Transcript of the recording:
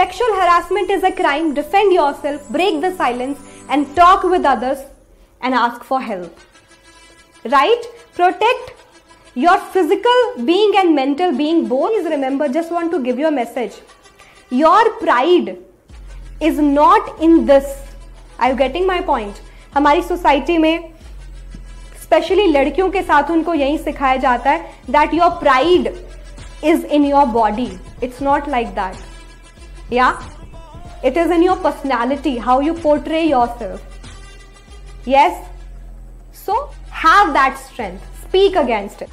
Sexual harassment is a crime. Defend yourself, break the silence, and talk with others and ask for help. Right? Protect your physical being and mental being both. Remember, just want to give you a message. Your pride is not in this. Are you getting my point? हमारी society में specially लड़कियों के साथ उनको यही सिखाया जाता है that your pride is in your body it's not like that या it is in your personality how you portray yourself. Yes? So have that strength. Speak against it